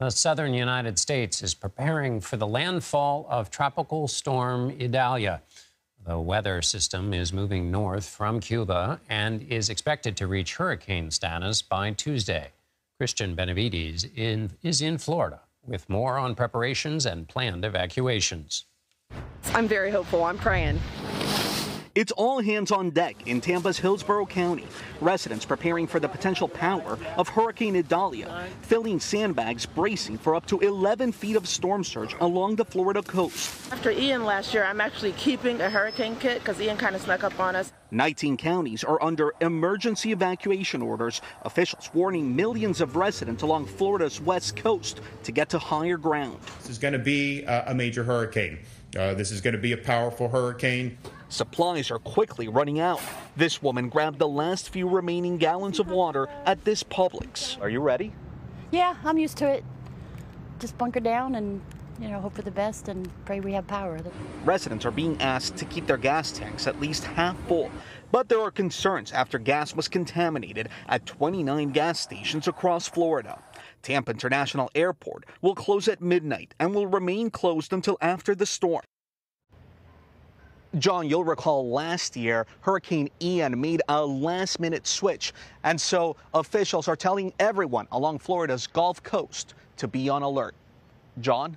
The southern United States is preparing for the landfall of tropical storm Idalia. The weather system is moving north from Cuba and is expected to reach hurricane status by Tuesday. Christian Benavides in, is in Florida with more on preparations and planned evacuations. I'm very hopeful. I'm praying. It's all hands on deck in Tampa's Hillsborough County. Residents preparing for the potential power of Hurricane Idalia, filling sandbags bracing for up to 11 feet of storm surge along the Florida coast. After Ian last year, I'm actually keeping a hurricane kit because Ian kind of snuck up on us. 19 counties are under emergency evacuation orders, officials warning millions of residents along Florida's west coast to get to higher ground. This is going to be a major hurricane. Uh, this is going to be a powerful hurricane. Supplies are quickly running out. This woman grabbed the last few remaining gallons of water at this Publix. Are you ready? Yeah, I'm used to it. Just bunker down and, you know, hope for the best and pray we have power. Residents are being asked to keep their gas tanks at least half full. But there are concerns after gas was contaminated at 29 gas stations across Florida. Tampa International Airport will close at midnight and will remain closed until after the storm. John, you'll recall last year, Hurricane Ian made a last minute switch. And so officials are telling everyone along Florida's Gulf Coast to be on alert. John?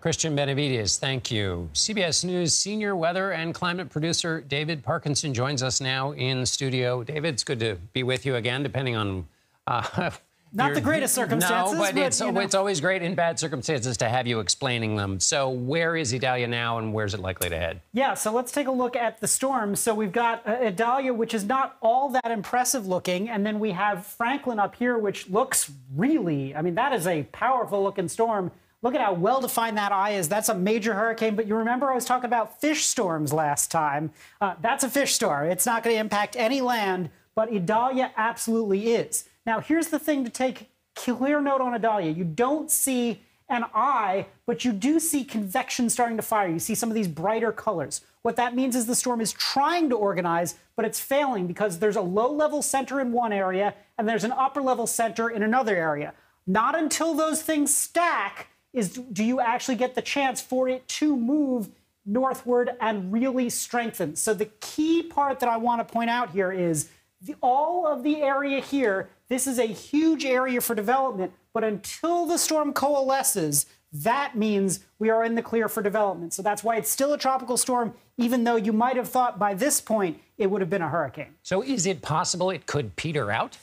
Christian Benavides, thank you. CBS News senior weather and climate producer David Parkinson joins us now in studio. David, it's good to be with you again, depending on uh, Not the greatest circumstances. No, but, but it's, you know. it's always great in bad circumstances to have you explaining them. So, where is Idalia now, and where's it likely to head? Yeah, so let's take a look at the storm. So we've got uh, Idalia, which is not all that impressive looking, and then we have Franklin up here, which looks really, I mean, that is a powerful looking storm. Look at how well defined that eye is. That's a major hurricane. But you remember I was talking about fish storms last time. Uh, that's a fish storm. It's not going to impact any land, but Idalia absolutely is. Now, here's the thing to take clear note on Idalia. You don't see an eye, but you do see convection starting to fire. You see some of these brighter colors. What that means is the storm is trying to organize, but it's failing because there's a low level center in one area and there's an upper level center in another area. Not until those things stack is do you actually get the chance for it to move northward and really strengthen. So the key part that I want to point out here is the, all of the area here this is a huge area for development, but until the storm coalesces, that means we are in the clear for development. So that's why it's still a tropical storm, even though you might have thought by this point it would have been a hurricane. So is it possible it could peter out?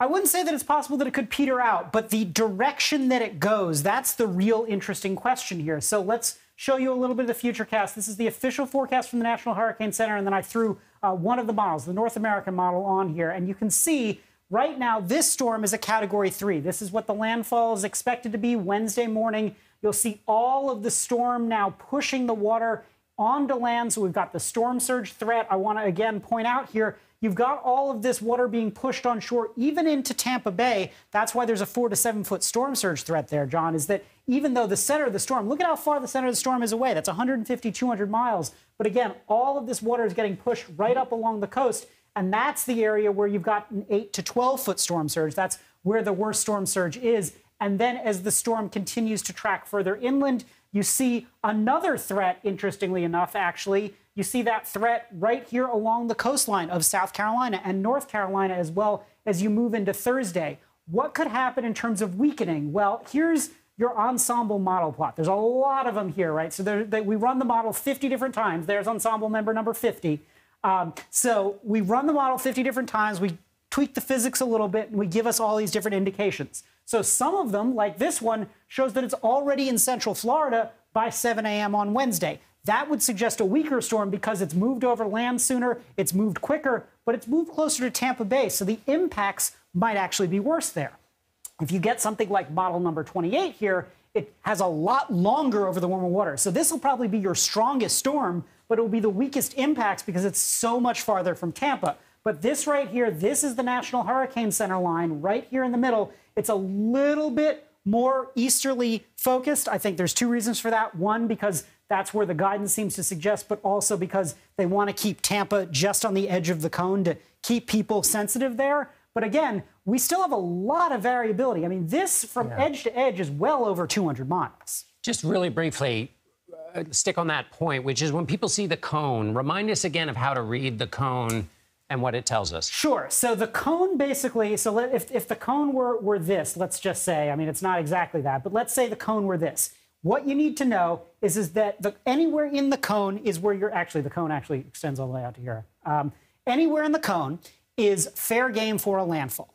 I wouldn't say that it's possible that it could peter out, but the direction that it goes, that's the real interesting question here. So let's show you a little bit of the future cast. This is the official forecast from the National Hurricane Center, and then I threw uh, one of the models, the North American model, on here. And you can see Right now, this storm is a category three. This is what the landfall is expected to be Wednesday morning. You'll see all of the storm now pushing the water onto land. So we've got the storm surge threat. I want to again point out here you've got all of this water being pushed on shore, even into Tampa Bay. That's why there's a four to seven foot storm surge threat there, John, is that even though the center of the storm, look at how far the center of the storm is away. That's 150, 200 miles. But again, all of this water is getting pushed right up along the coast. And that's the area where you've got an 8 to 12 foot storm surge. That's where the worst storm surge is. And then as the storm continues to track further inland, you see another threat, interestingly enough, actually. You see that threat right here along the coastline of South Carolina and North Carolina as well as you move into Thursday. What could happen in terms of weakening? Well, here's your ensemble model plot. There's a lot of them here, right? So there, they, we run the model 50 different times. There's ensemble member number 50. Um, so we run the model 50 different times. We tweak the physics a little bit, and we give us all these different indications. So some of them, like this one, shows that it's already in central Florida by 7 a.m. on Wednesday. That would suggest a weaker storm because it's moved over land sooner, it's moved quicker, but it's moved closer to Tampa Bay. So the impacts might actually be worse there. If you get something like model number 28 here, it has a lot longer over the warmer water. So this will probably be your strongest storm but it will be the weakest impacts because it's so much farther from Tampa. But this right here, this is the National Hurricane Center line right here in the middle. It's a little bit more easterly focused. I think there's two reasons for that. One, because that's where the guidance seems to suggest, but also because they want to keep Tampa just on the edge of the cone to keep people sensitive there. But again, we still have a lot of variability. I mean, this from edge to edge is well over 200 miles. Just really briefly, uh, stick on that point, which is when people see the cone, remind us again of how to read the cone and what it tells us. Sure. So the cone basically, so let, if, if the cone were, were this, let's just say, I mean, it's not exactly that, but let's say the cone were this. What you need to know is, is that the, anywhere in the cone is where you're actually, the cone actually extends all the way out to here. Um, anywhere in the cone is fair game for a landfall.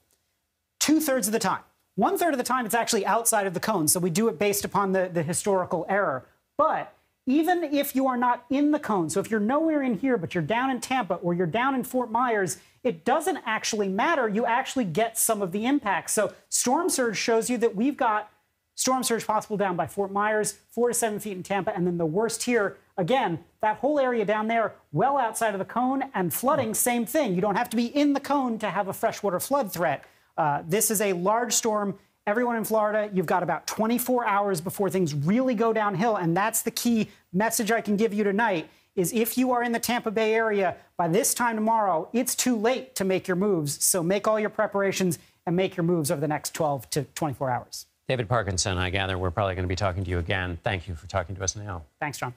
Two thirds of the time. One third of the time, it's actually outside of the cone. So we do it based upon the, the historical error. But even if you are not in the cone, so if you're nowhere in here, but you're down in Tampa or you're down in Fort Myers, it doesn't actually matter. You actually get some of the impacts. So storm surge shows you that we've got storm surge possible down by Fort Myers, four to seven feet in Tampa, and then the worst here, again, that whole area down there, well outside of the cone, and flooding, same thing. You don't have to be in the cone to have a freshwater flood threat. Uh, this is a large storm. Everyone in Florida, you've got about 24 hours before things really go downhill, and that's the key message I can give you tonight. Is if you are in the Tampa Bay area by this time tomorrow, it's too late to make your moves. So make all your preparations and make your moves over the next 12 to 24 hours. David Parkinson, I gather we're probably going to be talking to you again. Thank you for talking to us now. Thanks, John.